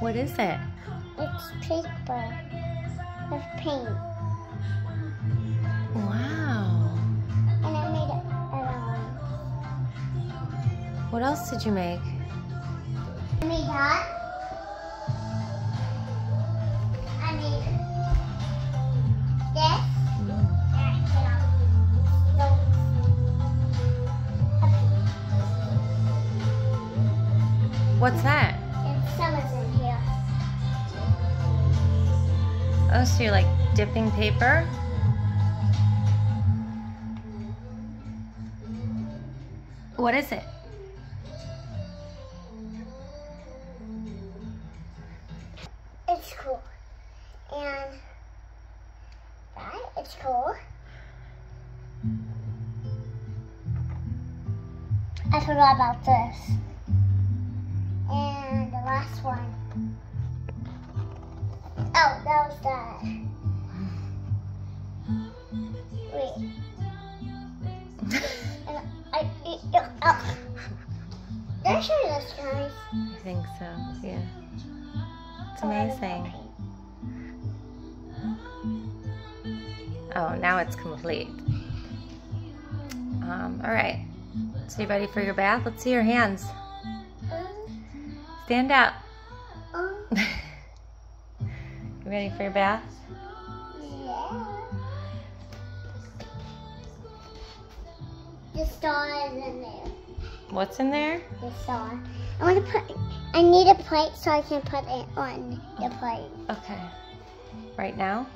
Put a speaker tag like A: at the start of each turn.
A: What is it?
B: It's paper with paint.
A: Wow.
B: And I made it around.
A: What else did you make?
B: I made that. I made this. Mm.
A: What's that? Oh, so you're like dipping paper? What is it?
B: It's cool. And that, it's cool. I forgot about this. And the last one. Oh, that was that. Wait. And I, it, it, oh. Show you this, guys?
A: I think so, yeah. It's amazing. Oh, now it's complete. Um, all right. So you ready for your bath? Let's see your hands.
B: Um,
A: Stand up. Ready for your bath?
B: yeah. The star is in there.
A: What's in there?
B: The star. I want to put. I need a plate so I can put it on the plate.
A: Okay. Right now?